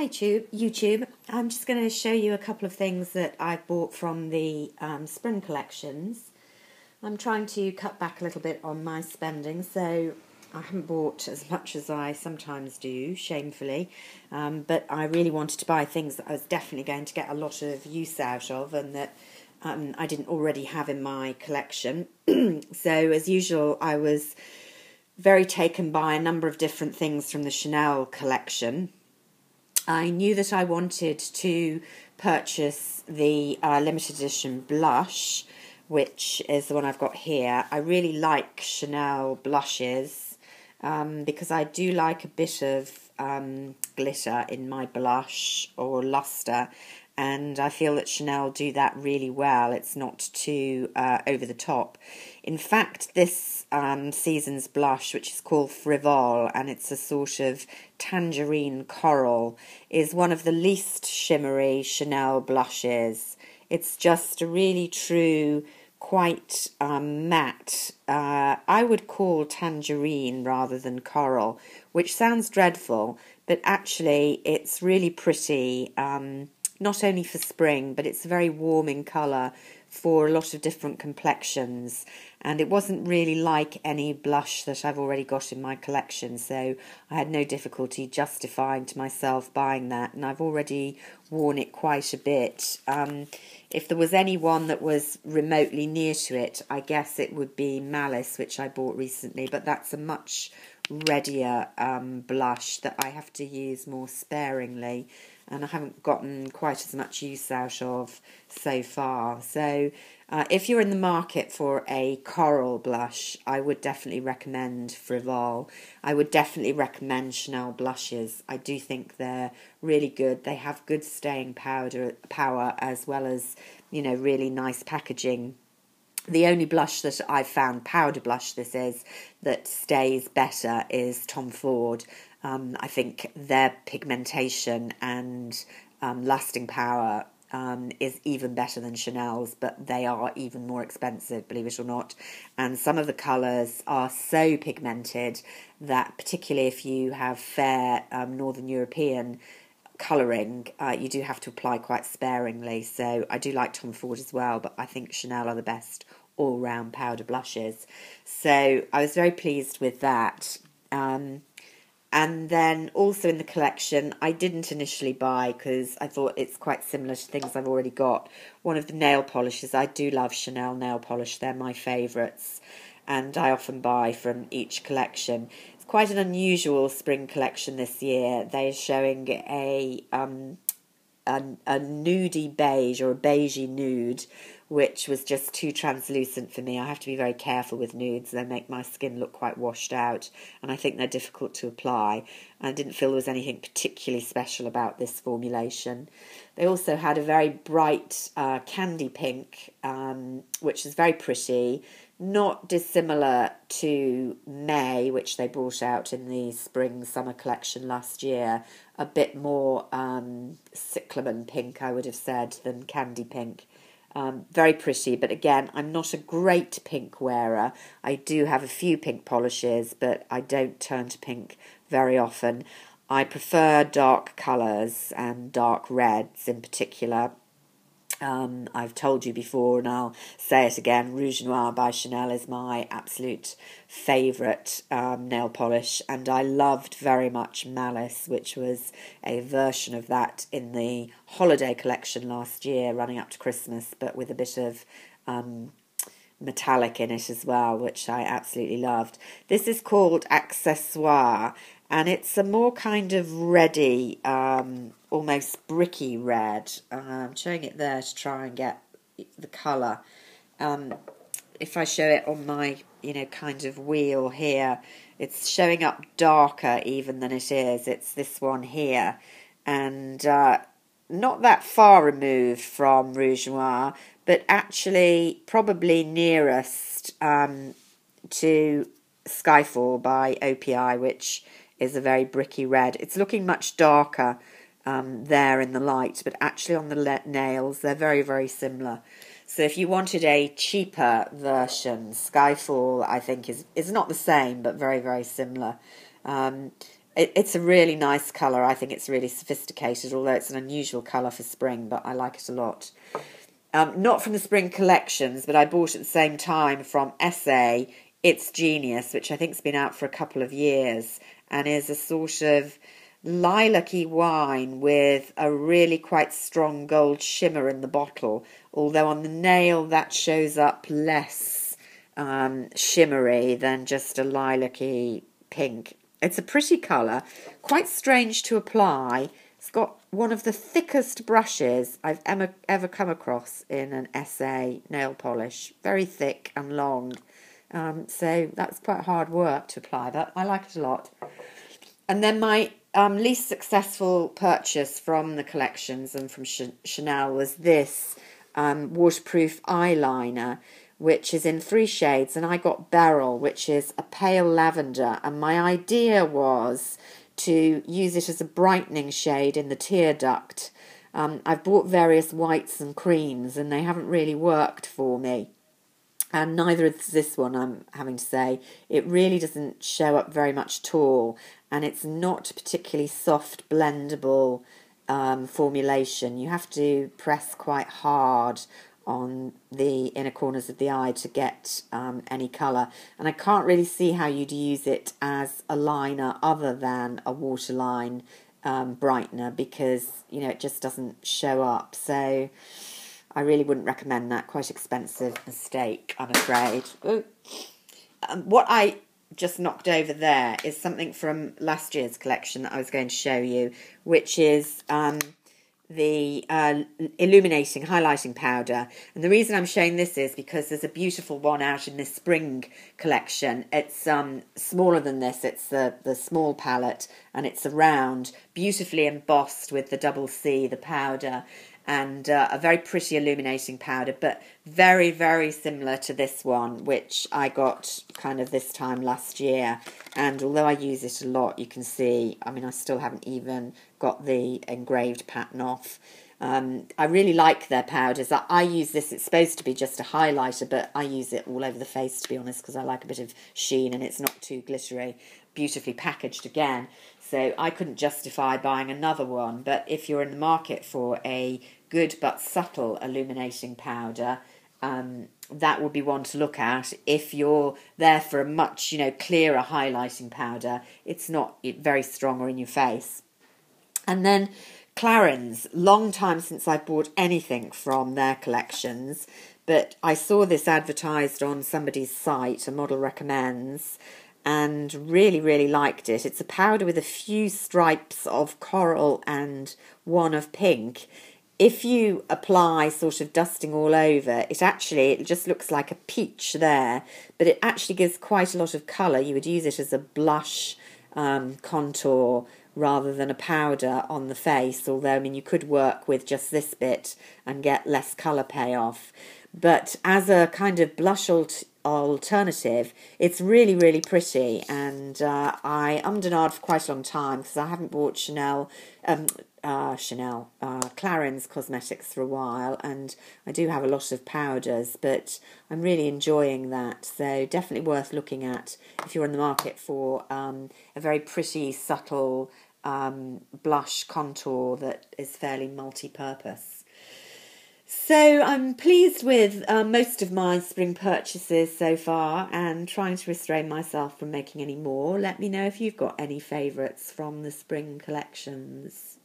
Hi Tube, YouTube. I'm just going to show you a couple of things that I've bought from the um, spring collections. I'm trying to cut back a little bit on my spending, so I haven't bought as much as I sometimes do, shamefully. Um, but I really wanted to buy things that I was definitely going to get a lot of use out of and that um, I didn't already have in my collection. so, as usual, I was very taken by a number of different things from the Chanel collection. I knew that I wanted to purchase the uh, limited edition blush, which is the one I've got here. I really like Chanel blushes um, because I do like a bit of um, glitter in my blush or luster, and I feel that Chanel do that really well. It's not too uh, over the top. In fact, this um, season's blush, which is called Frivole, and it's a sort of tangerine coral, is one of the least shimmery Chanel blushes. It's just a really true, quite um, matte, uh, I would call tangerine rather than coral, which sounds dreadful, but actually it's really pretty. Um, not only for spring, but it's a very warm in colour for a lot of different complexions. And it wasn't really like any blush that I've already got in my collection, so I had no difficulty justifying to myself buying that. And I've already worn it quite a bit. Um, if there was any one that was remotely near to it, I guess it would be Malice, which I bought recently, but that's a much readier um, blush that I have to use more sparingly and I haven't gotten quite as much use out of so far. So, uh, if you're in the market for a coral blush, I would definitely recommend Frivole. I would definitely recommend Chanel blushes. I do think they're really good. They have good staying powder power as well as you know really nice packaging the only blush that I've found, powder blush this is, that stays better is Tom Ford. Um, I think their pigmentation and um, lasting power um, is even better than Chanel's, but they are even more expensive, believe it or not. And some of the colours are so pigmented that, particularly if you have fair um, Northern European colouring, uh, you do have to apply quite sparingly. So I do like Tom Ford as well, but I think Chanel are the best all round powder blushes. So I was very pleased with that. Um, and then also in the collection, I didn't initially buy because I thought it's quite similar to things I've already got. One of the nail polishes, I do love Chanel nail polish, they're my favourites, and I often buy from each collection. It's quite an unusual spring collection this year. They're showing a um, a, a nudie beige or a beigey nude which was just too translucent for me. I have to be very careful with nudes, they make my skin look quite washed out, and I think they're difficult to apply. I didn't feel there was anything particularly special about this formulation. They also had a very bright uh, candy pink, um, which is very pretty, not dissimilar to May, which they brought out in the spring summer collection last year. A bit more um, cyclamen pink, I would have said, than candy pink. Um, very pretty, but again, I'm not a great pink wearer. I do have a few pink polishes, but I don't turn to pink very often. I prefer dark colours and dark reds in particular. Um, I've told you before, and I'll say it again Rouge Noir by Chanel is my absolute favourite um, nail polish, and I loved very much Malice, which was a version of that in the holiday collection last year, running up to Christmas, but with a bit of um, metallic in it as well, which I absolutely loved. This is called Accessoire, and it's a more kind of ready, um, almost bricky red. Uh, I'm showing it there to try and get the colour. Um, if I show it on my, you know, kind of wheel here, it's showing up darker even than it is. It's this one here, and uh, not that far removed from Rouge Noir, but actually probably nearest um, to Skyfall by OPI, which is a very bricky red. It's looking much darker um, there in the light, but actually on the nails, they're very, very similar. So if you wanted a cheaper version, Skyfall, I think, is, is not the same, but very, very similar. Um, it, it's a really nice colour. I think it's really sophisticated, although it's an unusual colour for spring, but I like it a lot. Um, not from the spring collections, but I bought at the same time from Essie It's Genius, which I think's been out for a couple of years and is a sort of lilac-y wine with a really quite strong gold shimmer in the bottle, although on the nail that shows up less um, shimmery than just a lilac-y pink. It's a pretty colour, quite strange to apply. It's got one of the thickest brushes I've ever, ever come across in an Essie nail polish. Very thick and long. Um, so that's quite hard work to apply, but I like it a lot. And then my um, least successful purchase from the collections and from Ch- Chanel was this um, waterproof eyeliner, which is in three shades, and I got Beryl, which is a pale lavender. And my idea was to use it as a brightening shade in the tear duct. Um, I've bought various whites and creams, and they haven't really worked for me and neither is this one, I'm having to say. It really doesn't show up very much at all, and it's not particularly soft, blendable um, formulation. You have to press quite hard on the inner corners of the eye to get um, any colour, and I can't really see how you'd use it as a liner other than a waterline um, brightener because you know it just doesn't show up. So I really wouldn't recommend that. Quite expensive mistake, I'm afraid. Um, what I just knocked over there is something from last year's collection that I was going to show you, which is um, the uh, illuminating highlighting powder. And the reason I'm showing this is because there's a beautiful one out in this spring collection. It's um, smaller than this. It's the, the small palette and it's a round, beautifully embossed with the double C, the powder and uh, a very pretty illuminating powder, but very, very similar to this one, which I got kind of this time last year. And although I use it a lot, you can see, I mean, I still haven't even got the engraved pattern off. Um, I really like their powders. I, I, use this, it's supposed to be just a highlighter, but I use it all over the face, to be honest, because I like a bit of sheen and it's not too glittery. Beautifully packaged again. So I couldn't justify buying another one, but if you're in the market for a good but subtle illuminating powder, um, that would be one to look at. If you're there for a much, you know, clearer highlighting powder, it's not very strong or in your face. And then Clarins, long time since I bought anything from their collections, but I saw this advertised on somebody's site, a model recommends, and really, really liked it. It's a powder with a few stripes of coral and one of pink if you apply sort of dusting all over, it actually it just looks like a peach there, but it actually gives quite a lot of colour. You would use it as a blush um, contour rather than a powder on the face. Although I mean, you could work with just this bit and get less colour payoff. But as a kind of blush alt- alternative, it's really really pretty. And uh, I ummed and ahed for quite a long time because I haven't bought Chanel. Um, uh, Chanel, uh, Clarins cosmetics for a while, and I do have a lot of powders, but I'm really enjoying that. So definitely worth looking at if you're in the market for um, a very pretty, subtle um, blush contour that is fairly multi-purpose. So I'm pleased with uh, most of my spring purchases so far and trying to restrain myself from making any more. Let me know if you've got any favourites from the spring collections.